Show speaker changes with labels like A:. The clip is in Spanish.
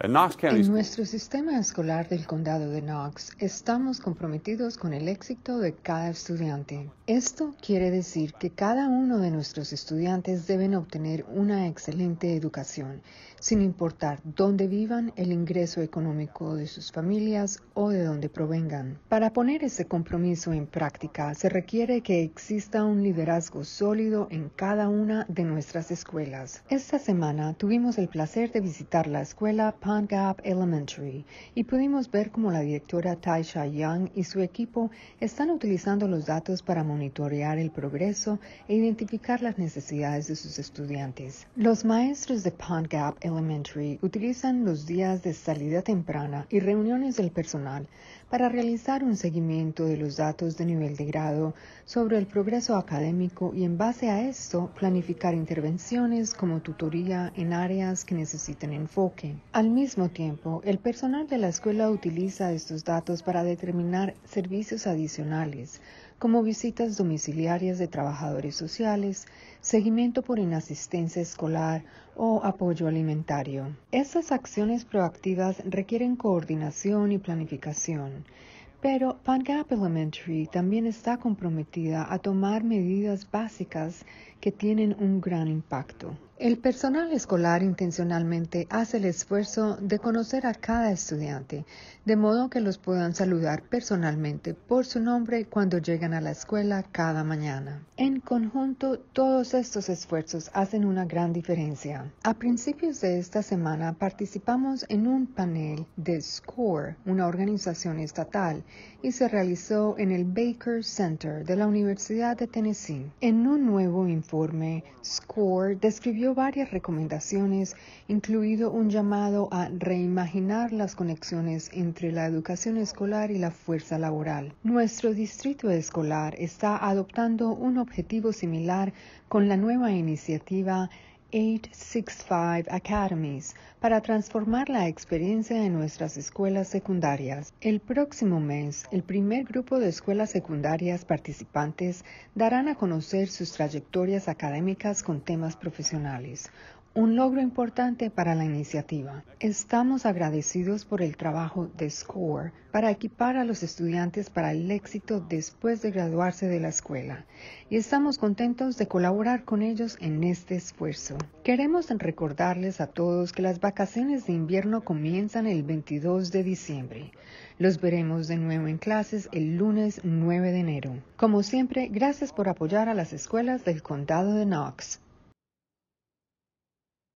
A: En
B: nuestro sistema escolar del condado de Knox estamos comprometidos con el éxito de cada estudiante. Esto quiere decir que cada uno de nuestros estudiantes deben obtener una excelente educación, sin importar dónde vivan, el ingreso económico de sus familias o de dónde provengan. Para poner ese compromiso en práctica se requiere que exista un liderazgo sólido en cada una de nuestras escuelas. Esta semana tuvimos el placer de visitar la escuela Pond Gap Elementary y pudimos ver cómo la directora Taisha Young y su equipo están utilizando los datos para monitorear el progreso e identificar las necesidades de sus estudiantes. Los maestros de Pond Gap Elementary utilizan los días de salida temprana y reuniones del personal para realizar un seguimiento de los datos de nivel de grado sobre el progreso académico y en base a esto planificar intervenciones como tutoría en áreas que necesiten enfoque. Al mismo tiempo, el personal de la escuela utiliza estos datos para determinar servicios adicionales como visitas domiciliarias de trabajadores sociales, seguimiento por inasistencia escolar o apoyo alimentario. Estas acciones proactivas requieren coordinación y planificación. Pero PanGap Elementary también está comprometida a tomar medidas básicas que tienen un gran impacto. El personal escolar intencionalmente hace el esfuerzo de conocer a cada estudiante, de modo que los puedan saludar personalmente por su nombre cuando llegan a la escuela cada mañana. En conjunto, todos estos esfuerzos hacen una gran diferencia. A principios de esta semana participamos en un panel de SCORE, una organización estatal, y se realizó en el Baker Center de la Universidad de Tennessee. En un nuevo informe, SCORE describió varias recomendaciones, incluido un llamado a reimaginar las conexiones entre la educación escolar y la fuerza laboral. Nuestro distrito escolar está adoptando un objetivo similar con la nueva iniciativa 865 Academies para transformar la experiencia en nuestras escuelas secundarias. El próximo mes, el primer grupo de escuelas secundarias participantes darán a conocer sus trayectorias académicas con temas profesionales un logro importante para la iniciativa. Estamos agradecidos por el trabajo de SCORE para equipar a los estudiantes para el éxito después de graduarse de la escuela y estamos contentos de colaborar con ellos en este esfuerzo. Queremos recordarles a todos que las vacaciones de invierno comienzan el 22 de diciembre. Los veremos de nuevo en clases el lunes 9 de enero. Como siempre, gracias por apoyar a las escuelas del condado de Knox.